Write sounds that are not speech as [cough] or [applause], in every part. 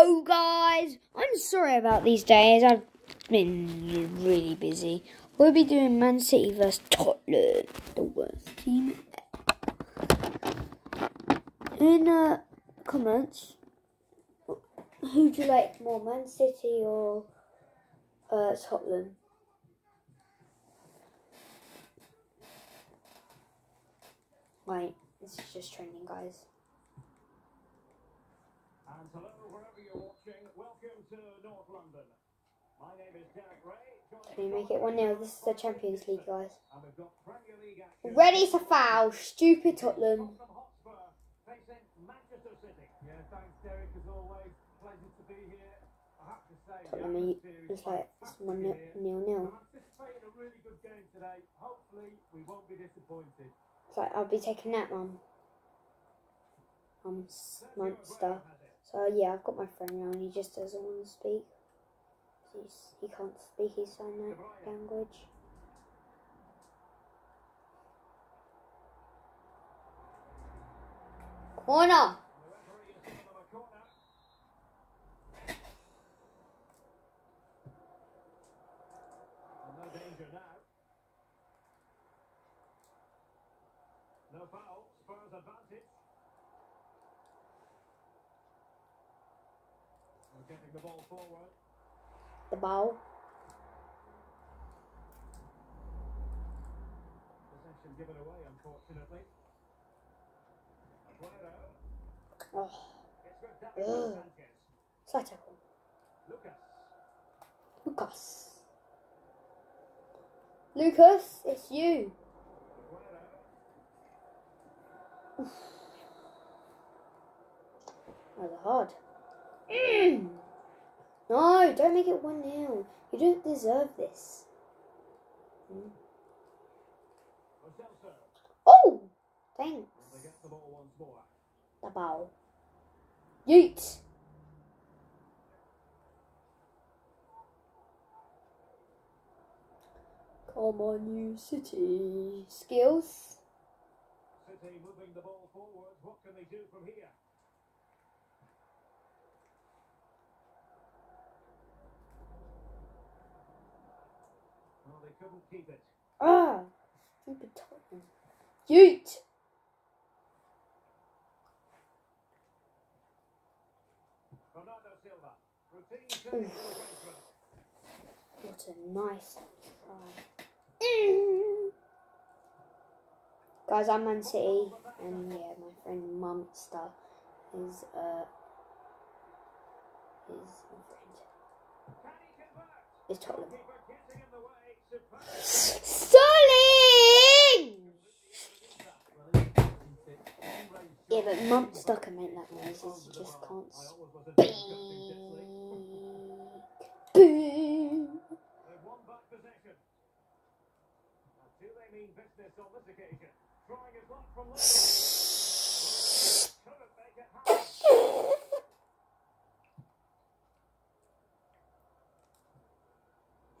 Guys. I'm sorry about these days. I've been really busy. We'll be doing Man City vs Tottenham, the worst team. In uh, comments, who do you like more, Man City or uh, Tottenham? Right, this is just training, guys. And hello, wherever you're watching, welcome to North London. My name is Derek Rae. joined Can you make it 1 0? This is the Champions League, guys. Ready to foul, stupid Tottenham. Tottenham Hotspur facing Manchester City. Yeah, thanks, Derek, as always. Pleasure to be here. I have to say, the Tottenham are atmosphere just like it's 1 fantastic 0 nil. nil. I'm anticipating a really good game today. Hopefully, we won't be. It's like I'll be taking that. Um, s- monster. So yeah, I've got my friend now, and he just doesn't want to speak. He's, he can't speak his sign language. Corner. The referee has given them a corner. And no danger now. No foul. Spurs advantage. We're getting the ball forward. The ball. Possession given away, unfortunately. Oh, Ugh. Side tackle. Lucas. Lucas. Lucas, it's you. Aguero. Rather hard. Mm. No, don't make it 1 0. You don't deserve this. Mm. Oh! Thanks. The ball. Yeet! Come on, you city. Skills. City moving the ball forward. What can they do from here? Well, they couldn't keep it. Ah! Stupid Tottenham. Yeet! Silva. Routine. What a nice try. Guys, I'm Man City, and yeah, my friend Monster is uh is? Is Tottenham. Sterling! Yeah, but Monster can make that noise. You just can't speak.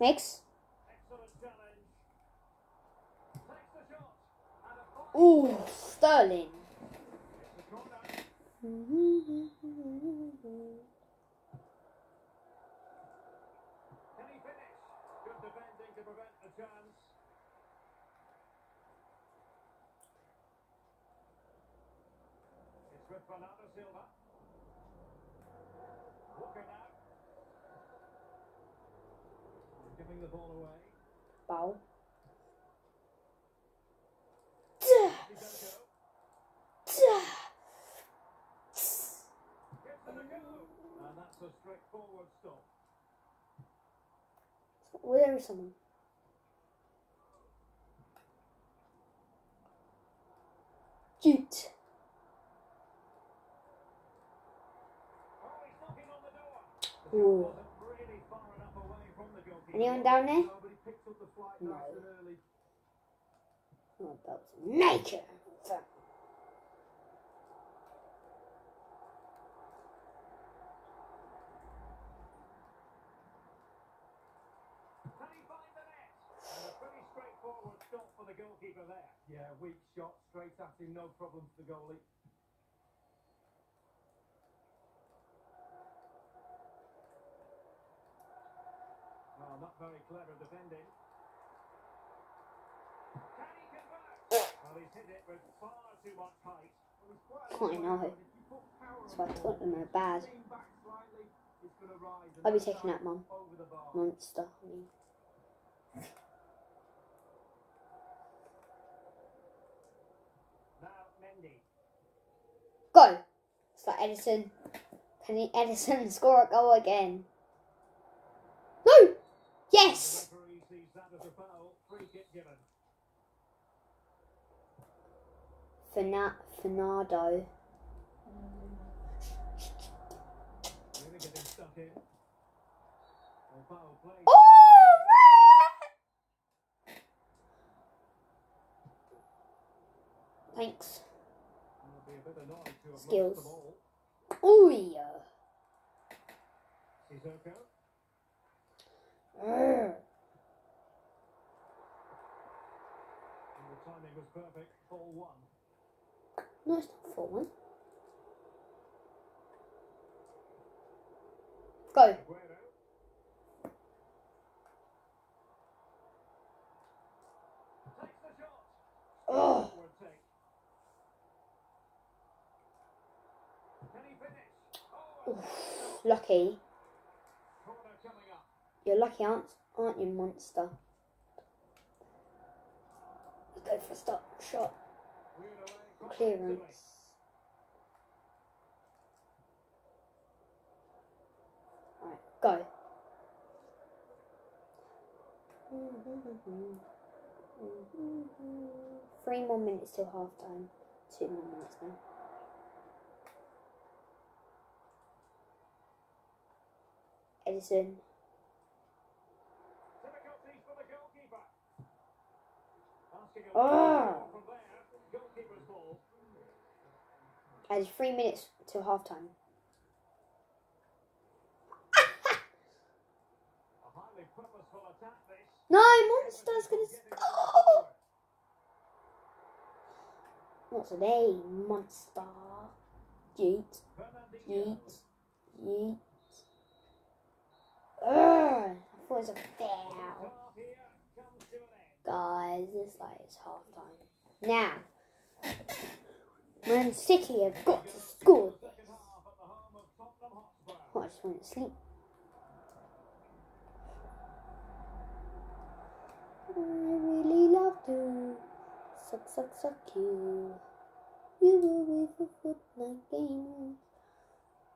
disgusting [laughs] tipsley. Chance. It's with Bernardo Silva. Walker now. Giving the ball away. Bow. Sissoko. Gets it a go. And that's a straightforward stop. Where is someone? Shot Ooh. Anyone down there? No. Oh, that was nature. keeper there. Yeah, weak shot, straight at him, no problem for the goalie. Well, not very clever defending. Can he convert? well, he's hit it with far too much height. Fucking hell. That's why Tottenham a bad. I'll be taking that, Mum. Monster. I mean. Go! It's like Edison. Can Edison [laughs] score a goal again? No! Yes! Play. Oh! Thanks. Skills. Oh yeah. Sissoko. Urgh. And the timing was perfect. Ball one. No, it's not four one. Go. Aguero. Takes the shot. Oh. Forward take. Can he finish? Oh, Lucky. You're lucky, aren't, aren't you, monster? You go for a stop shot. Clearance. Alright, go. Three more minutes till half time. Two more minutes now. Edison. Difficulties for the goalkeeper. Asking a Ah. ball from there. Goalkeeper's ball. Added three minutes till half time. A highly purposeful attack this. No, Monster's gonna score! Oh! What's a name? Monster. Yeet, yeet, yeet. Ugh, I was a foul. Guys, it's like it's half time. Now, Man City have got to score this. Oh, I just went to sleep. I really love to suck, suck, suck you. You were with the Fortnite gamer.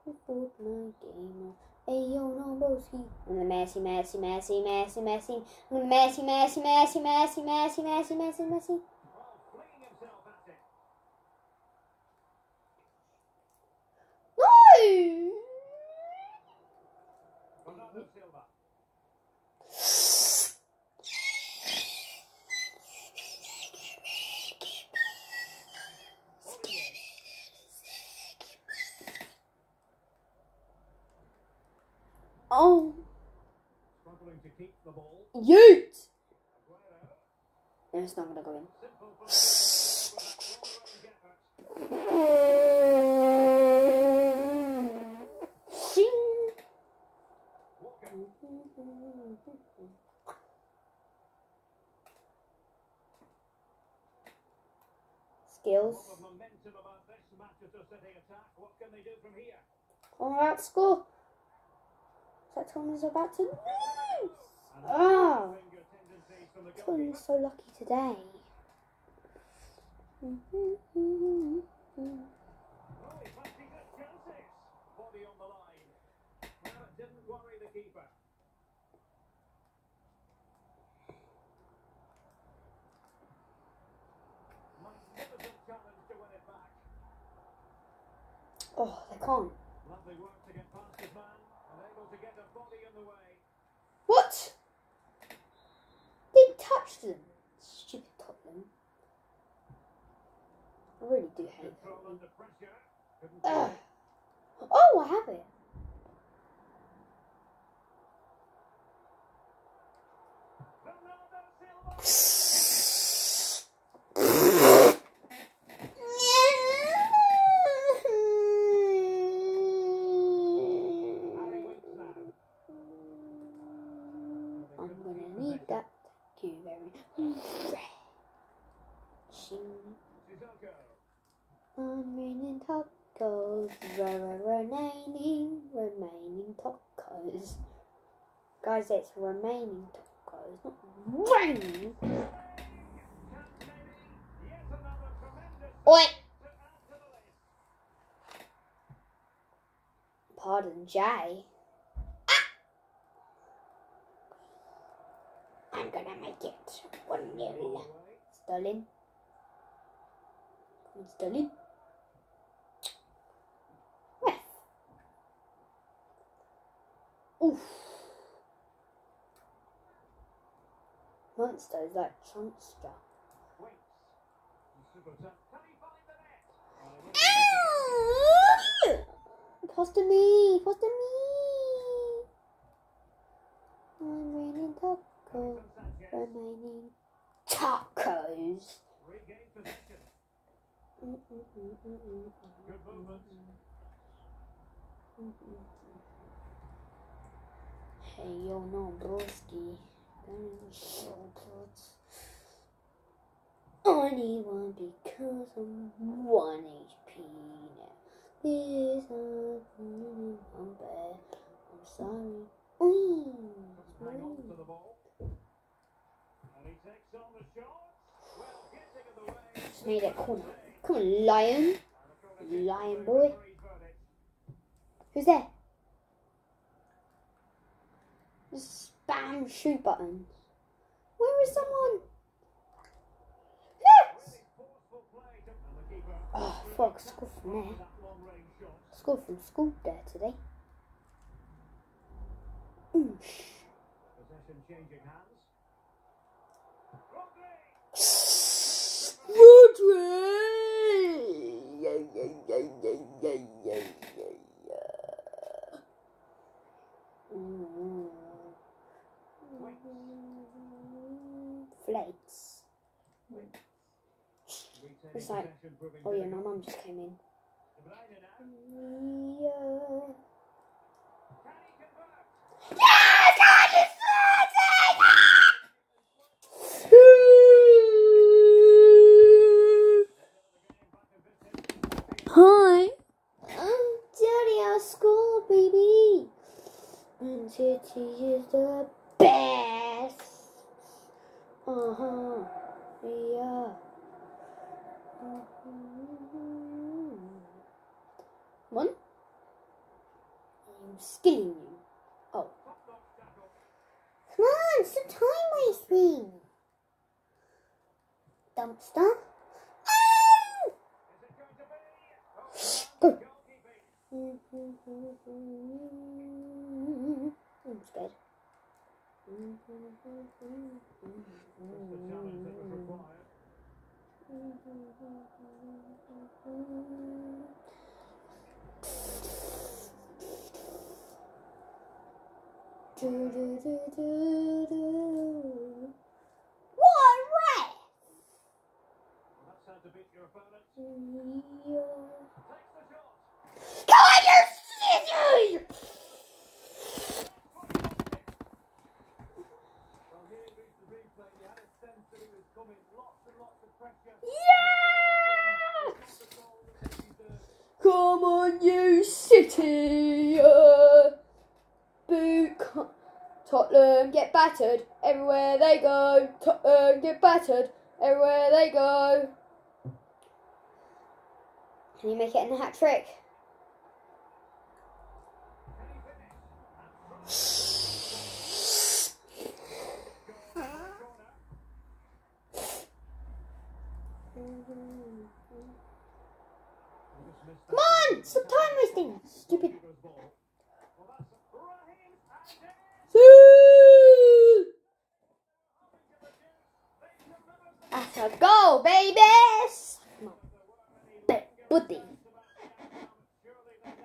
The Fortnite gamer. Hey no broski. I'm the Messi, Messi, Messi, Messi, Messi. I'm the Messi, Messi, Messi, Messi, Messi, Messi, Messi, Messi. Well, flinging himself at it. No! Bernardo Silva. Olivier. Oh, Struggling to keep the ball. yeet! Aguero. No, it's not gonna go in. Simple for the with that long range effort. Shing! Walker. Skills. Lot of momentum about this Manchester City attack. What can they do from here? All right, score. That Tottenham's about to lose. And Oh, is so lucky today. Oh, he fancies his chances. Body on the line. Well, it didn't worry the keeper. Magnificent challenge to win it back. Oh, they can't. Lovely work to get past his man and able to get a body in the way. What? They touched them. Stupid Tottenham. I really do hate Ugh. Oh, I have it. Bernardo [laughs] Silva. Harry Winks now. I'm you very much. Sissoko. I'm raining tacos, remaining, remaining tacos. Guys, it's remaining tacos, not raining. Oi! Pardon, Jay. Ah! I'm gonna make it one nil. Away. On, Sterling. Oof. Monster is like Monster. Foster me! Foster me! I'm raining tacos. Sanchez. Remaining tacos. Regained possession. Mm, mm, mm, mm, mm, Good. Hey, yo, no, broski. Need one because I'm one HP now. This is I'm bad. I'm sorry. Ooh, Hang on to sorry. the ball. And he takes on the shot. Well, getting in the way. Just made it corner. Come on, lion. Lion boy. Who's there? Just spam shoot buttons. Where is someone? Yes! Oh, fuck, school from there. School from school there today. Ooh. Flakes. It's like- Oh yeah, my mum just came in. Yeah. Can he convert? Yes, I just Hi. I'm Daddy our school, baby. And Titty is the best. Uh huh. Yeah. One. I'm skinning you. Oh. Come on, stop time wasting. Dumpster. Oh! Is it going to be? Go. Oh, goalkeeping. I'm scared. Just the that was required. Do, do, do, do, do. What red? That's how to beat your opponent. Yeah. Takes the on, you scissors! Deserved. Come on, you City! Uh. Tottenham get battered everywhere they go. Tottenham get battered everywhere they go. Can you make it in a hat trick? Can he finish? And from the corner. He just missed Come on! Stop time wasting! Stupid. Keeper's ball. Well, that's Raheem Sanchez. That's a goal, babies! Buddy.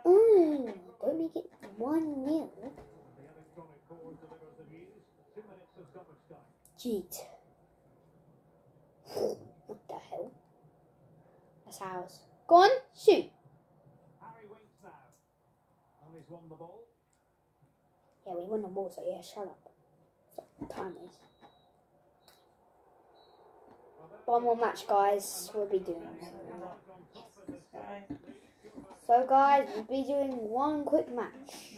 Ooh, don't make it 1 0. The electronic cord delivers the news. Two minutes of stoppage Jeet. What the hell? That's ours. Go on, shoot. Harry Winks now. And he's won the ball. Yeah, we won the ball, so yeah, shut up. Time is. one more match, guys. We'll be doing. So, guys, we'll be doing one quick match.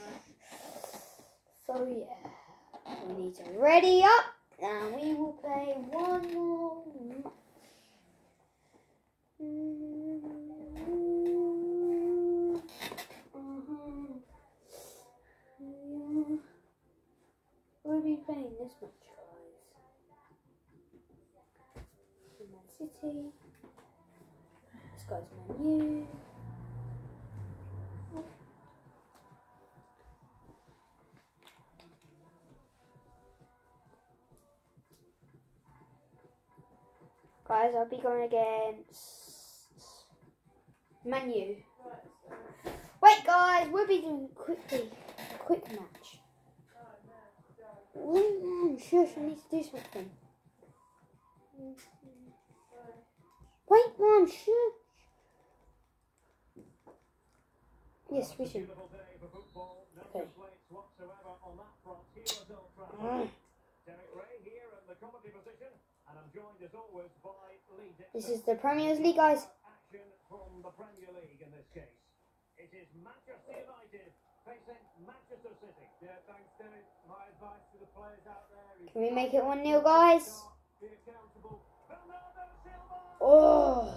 So, yeah, we need to ready up, and we will play one more match. Mhm. We'll be playing this match, guys. Man City. This guy's Man U. Guys, I'll be going against Man U. Wait, guys, we'll be doing quickly, quick match. Wait, man, shush, I need to do something. Wait, man, shush. Yes, we should. Beautiful day for football. No Okay. complaints whatsoever on that front. Here is Old Trafford. Mm. Derek Rae here in the commentary position, and I'm joined as always by Lee This is the Premier League, guys. Action from the Premier League in this case. It is Manchester United facing Manchester City. Yeah, thanks, Derek. My advice to the players out there is Can we make it 1 0, guys? be accountable. Oh.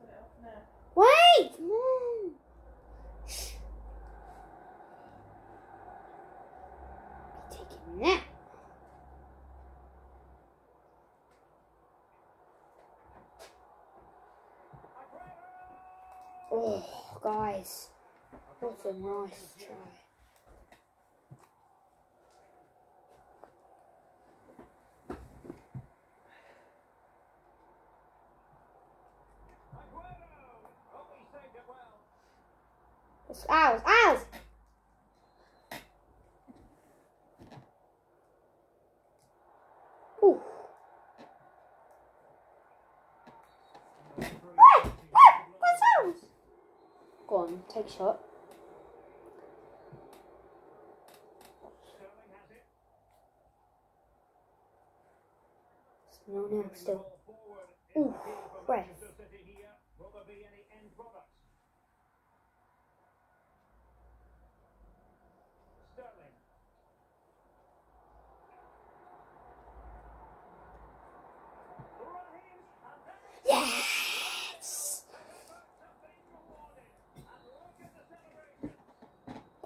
Put it. Wait, man. Shh. Oh, guys. What a nice try. Aguero. Oh, he saved it well. It's ours, ours. Ooh. Hey, hey, what's ours? A shot. No, no, still.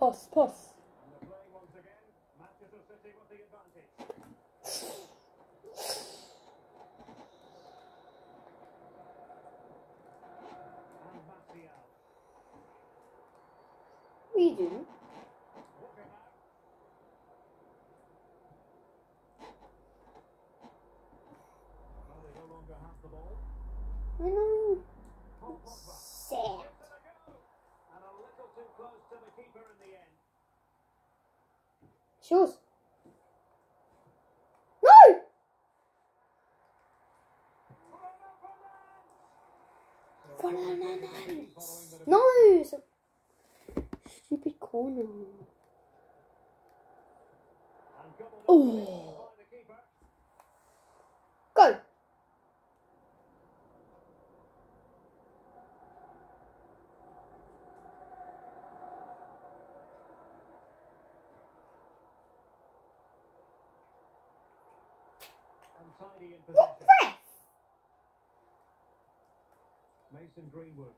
Post, Post. No! Stupid corner. Oh. Go! What possession. ref? Mason Greenwood.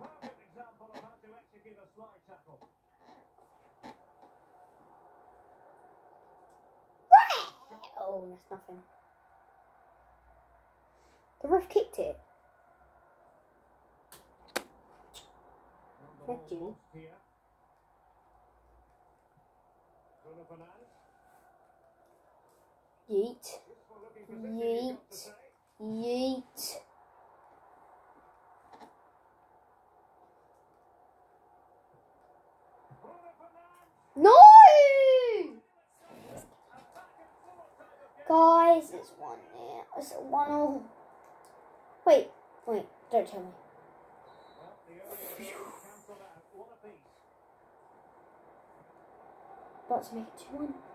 Perfect example of how to execute a slide tackle. Oh, that's nothing. The ref kicked it. Thank you. Yeet. Yeet. Yeet. No! Guys, it's one now. It's one all. Wait, wait, don't tell me. About to make it 2 1.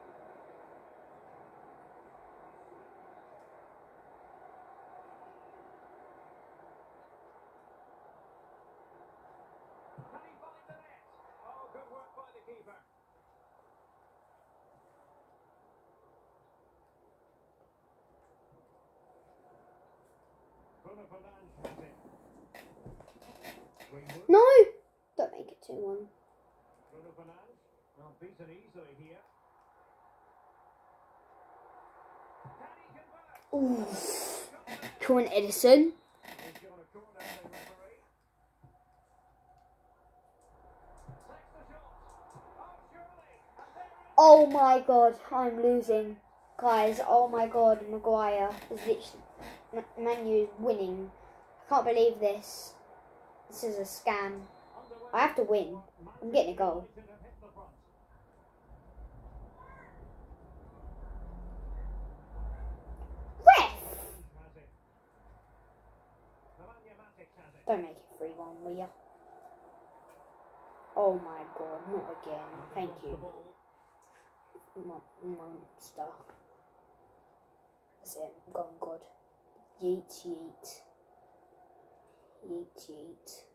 Don't make it 2 1. Bruno Fernandes. Well, beaten easily here. Can he convert? Ooh. Come on, Edison. He's given a corner to the referee. Takes the shot. Oh, surely. And there it is. My god, I'm losing. Guys, oh my god, Maguire is literally. Manu is winning. I can't believe this. This is a scam. I have to win. I'm getting a goal. Ref! Don't make it 3 1, will ya? Oh my god, not again. Thank you. monster. That's it. I'm going good. Yeet, yeet. Yeet, yeet.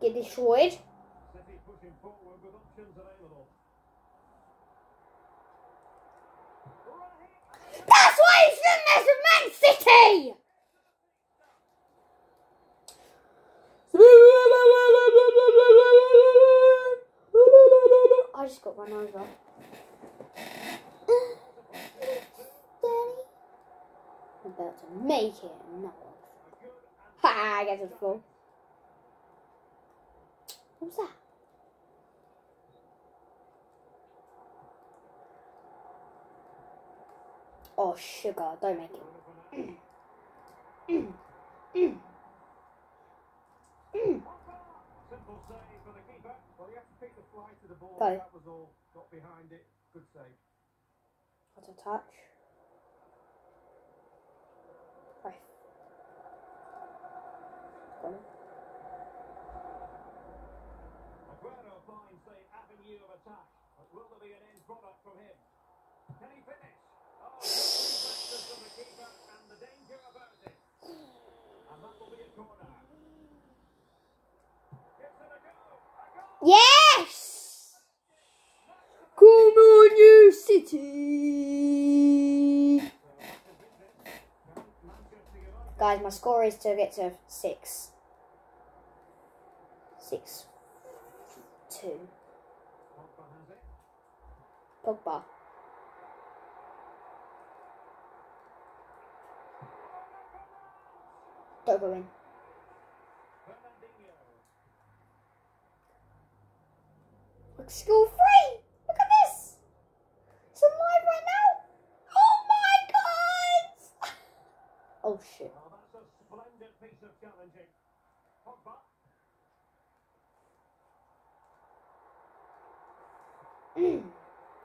Get destroyed. That's why he's in this Man City! I just got run over. I'm about to make it. No. Ha! I get to the floor. What was that? Oh, sugar. Don't make it. Bruno Fernandes. Simple save for the keeper. Well, you have to pick the fly to the ball. Go. That was all. Got behind it. Good save. What a touch. Right. Got it. Aguero finds the avenue of attack. But will there be an end product from him? Can he finish? Oh, the keeper and the danger. And that will be a corner. Gives it a go. A goal. Yes! Come on, you City! Guys, my score is to get to six. Six. Two. Pogba has it. Pogba. Don't go in. Fernandinho. Look, school free! Look at this! It's alive right now! Oh my god! [laughs] Oh shit. Oh, that's a splendid piece of challenging. Pogba. Mm.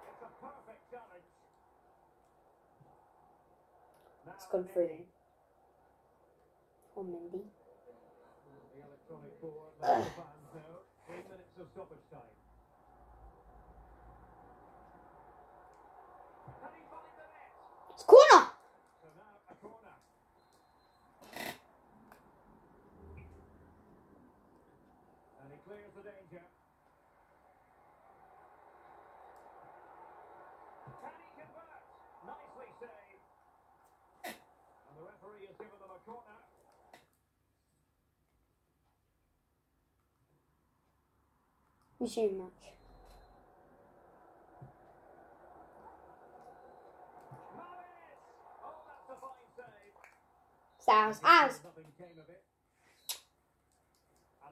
It's a perfect challenge. Now It's gone through. Mendy. Oh, Mindy. The electronic board lets the fans know. Three minutes of stoppage time. Can he find the net? It's corner! So now corner. Clears the danger. Can he convert? Nicely saved. And the referee has given them a corner. Resume match. Maris! Oh, that's a fine save. Sounds as. Nothing came of it. And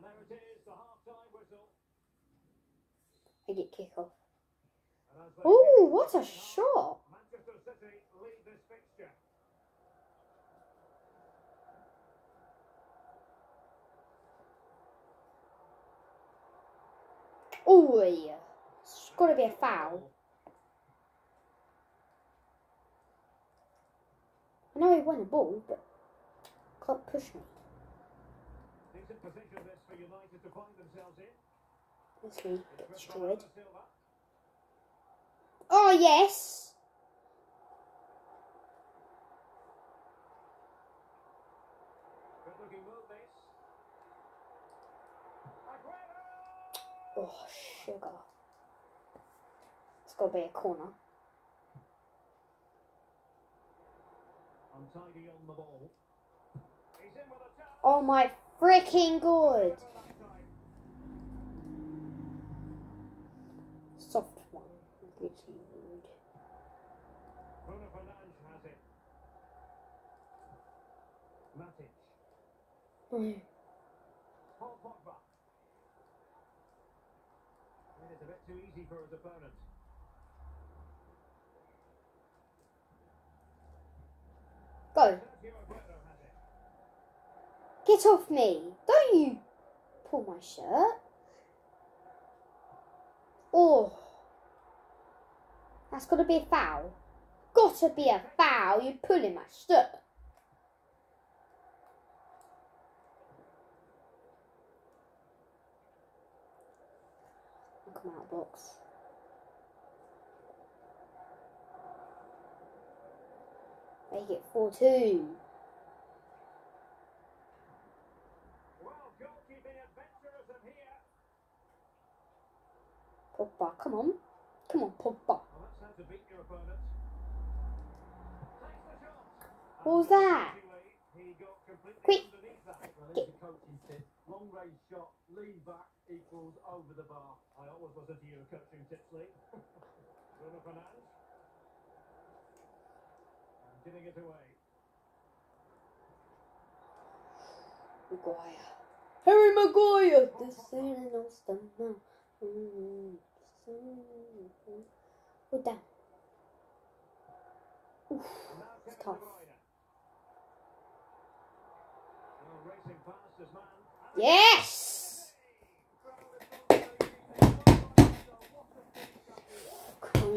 there it is, the half-time whistle. I get kick off. Oh, what a shot! Manchester City lead this fixture. Oh, yeah. It's got to be a foul. I know he won the ball, but can't push me. Decent position this for United to find themselves in. This league It's get with destroyed. Oh yes. Good looking move this. Aguero! Oh sugar. It's got to be a corner. Untidy on the ball. He's in with a chance. Oh my freaking god. Soft one. Really rude. Bruno Fernandes. Matic. Mm. Paul Pogba. It is a bit too easy for his opponent. Go. Get off me. Don't you pull my shirt. Oh. That's got to be a foul. Got to be a foul. You're pulling my shirt. Come out box. Make it 4 2. Well, goalkeeping adventurism here. Pogba, come on. Come on, Pogba. Well, that's how to beat your opponent. Takes the shot. What was that? Unfortunately, He got completely Quick. underneath that. Well, it's a coaching tip. Long range shot, lean back equals over the bar. I always listen to your coaching tips, Lee. Bruno Fernandes. And giving it away. Maguire. Harry Maguire! The sailing of the mountain. Go down. Oof, it's tough. De Bruyne. Well, racing past his man. Yes!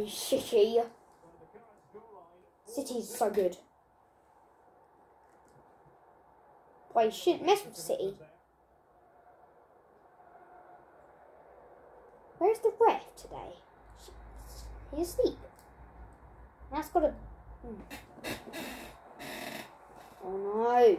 City. City's so good. Why, you shouldn't mess with City. Where's the ref today? He's asleep. That's got a. Hmm. Oh no.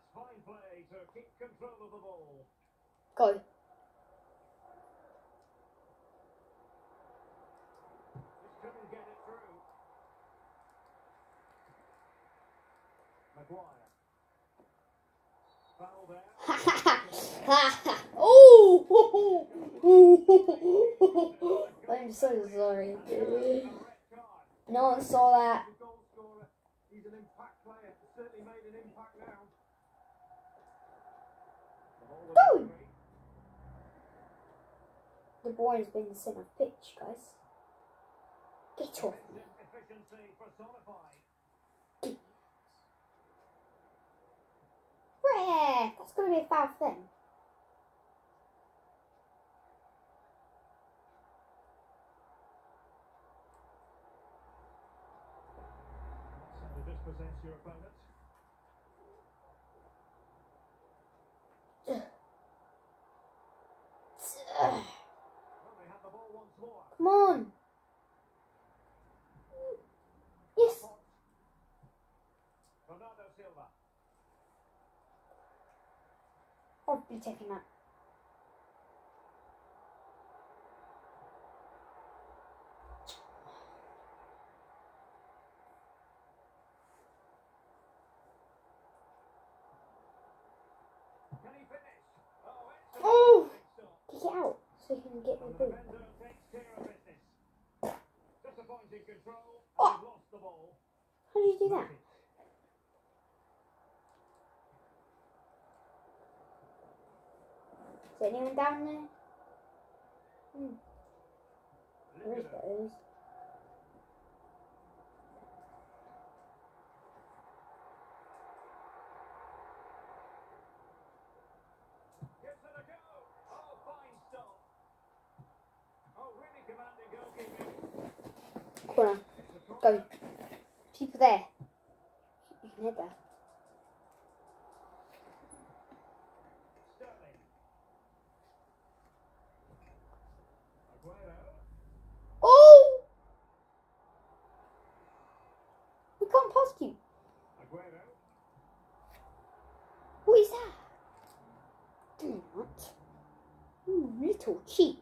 there. oh! [laughs] I'm so sorry. No one saw that. He's a goal scorer. He's an impact player. Certainly made an impact Go. De Bruyne's been the centre of pitch, guys. Get off me. That's gonna be a foul thing. your. Ugh. Well, they have the ball once more. Come on. Yes. Bernardo Silva. I'll be taking that. Can he finish? Oh, Oh. Kick it out so he can get the And the ball. defender takes care of business. Disappointing control. And Oh. they've lost the ball. How do you do that? Matic. anyone down there? Hmm. There is, there is. Gives it a go. Oh, fine stop. Oh, really commanding goalkeeping. Corner. Go. People there. Aguero. Oh! We can't pass you. What is that? Do not. You little cheat.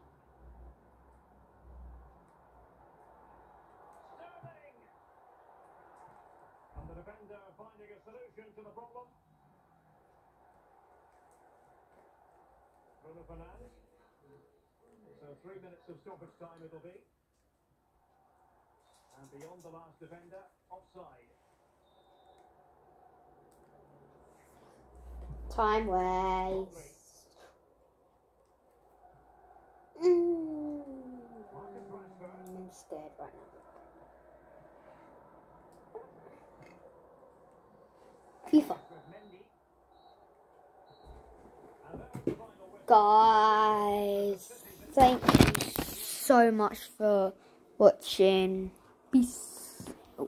Sterling. And the defender finding a solution to the problem. So three minutes of stoppage time it'll be. And beyond the last defender, offside. Time waste. Mm. I'm scared right now. FIFA. guys. Thank you so much for watching. Peace. Oh.